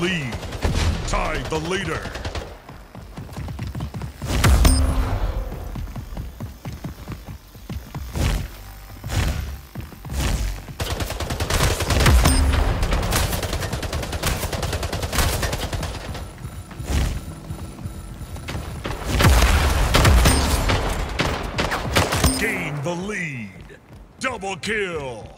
lead. Tied the leader. Gain the lead. Double kill.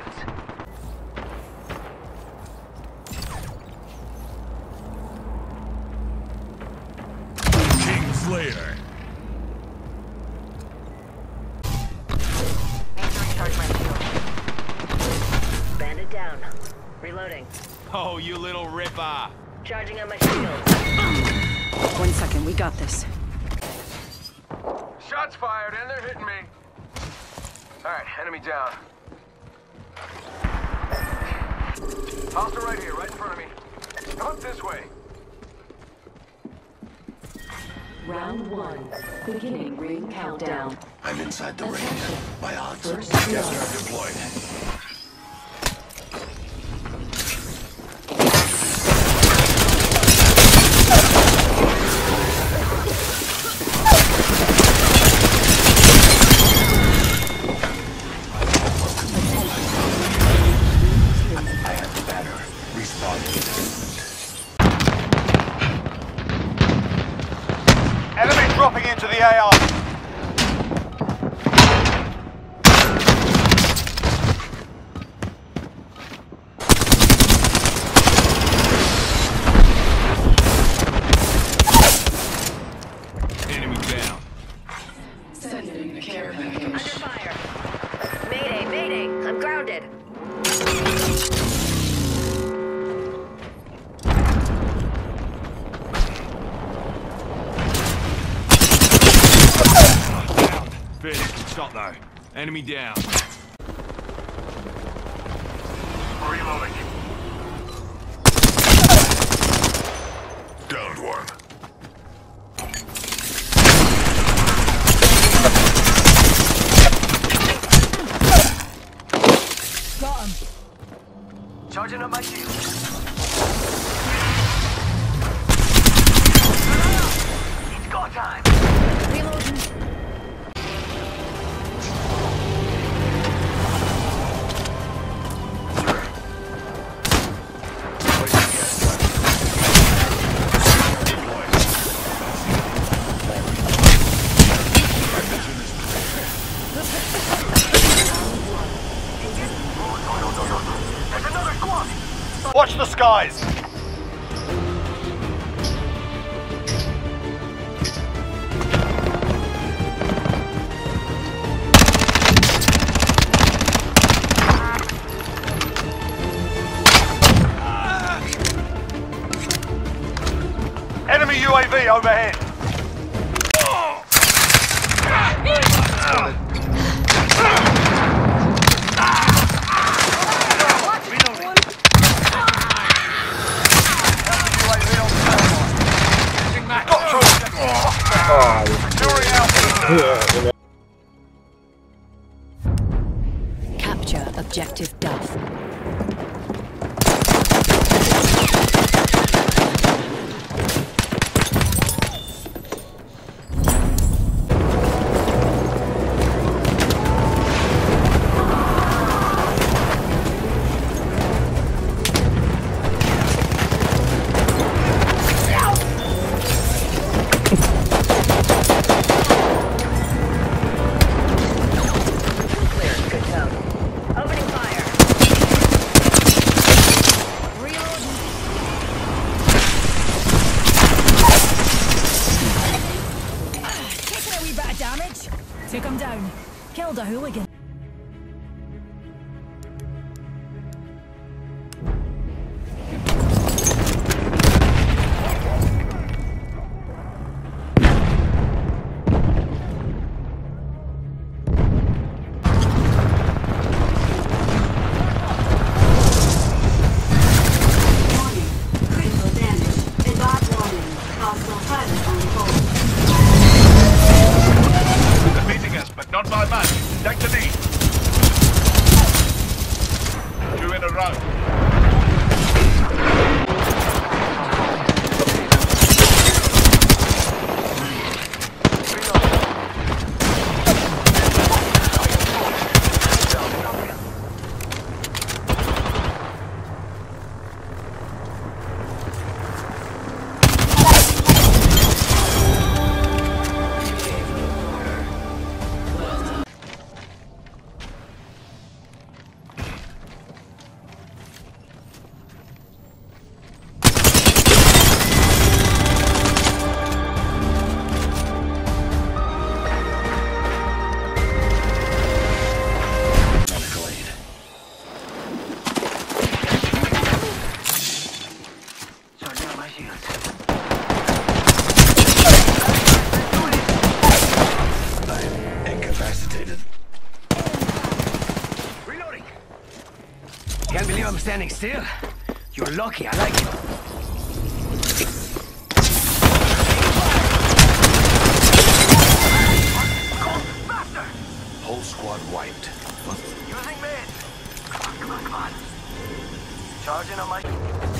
Reloading. Oh, you little ripper. Charging on my shield. One second, we got this. Shots fired, and they're hitting me. All right, enemy down. Hostile right here, right in front of me. Come up this way. Round one. Beginning ring countdown. I'm inside the ring. My odds. First Gas deployed. Enemy dropping into the AR. Enemy down. Watch the skies. Enemy UAV overhead. A hooligan. Standing still. You're lucky. I like it. Whole squad wiped. Using mid. Come on, come on, come on. Charging on my.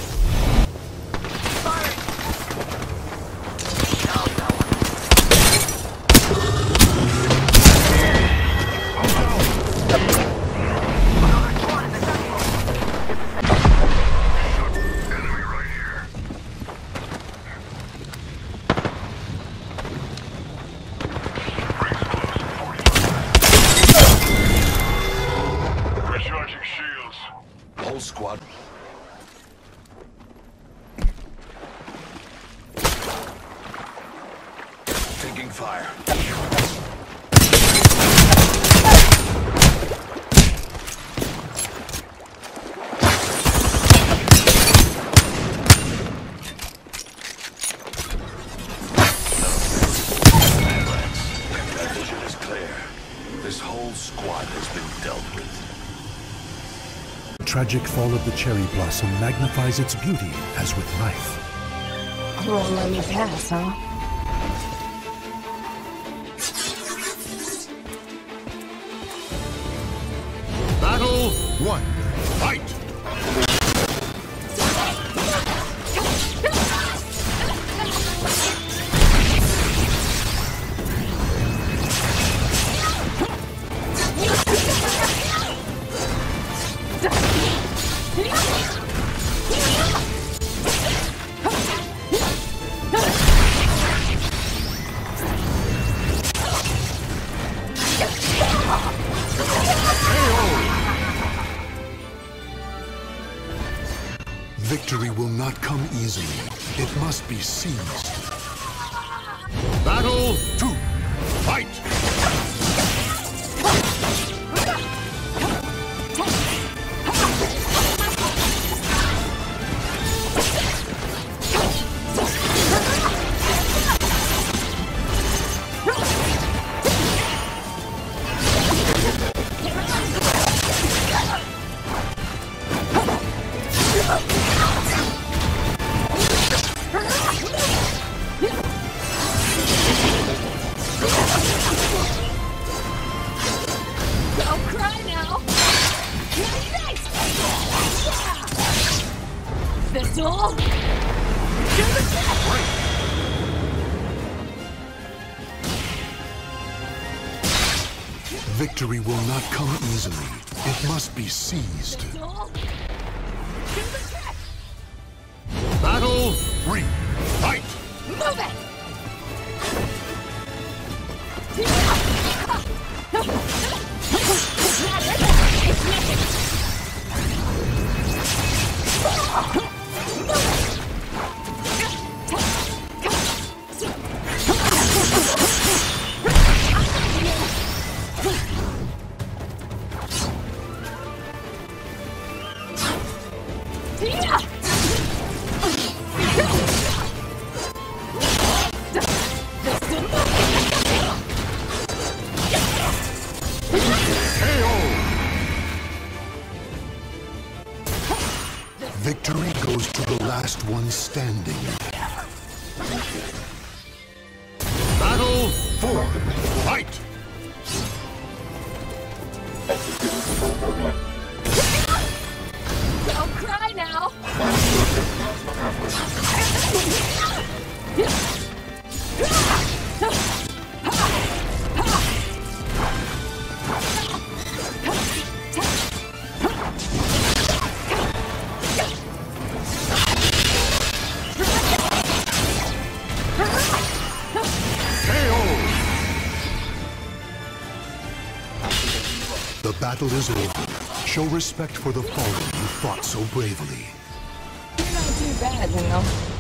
Tragic fall of the cherry blossom magnifies its beauty as with life. Won't let me pass, huh? One. Easily. It must be seized. Battle Victory will not come easily. It must be seized. Battle three. Fight! Move it! One standing. The battle is over. Show respect for the fallen who fought so bravely. You're not too bad, you know.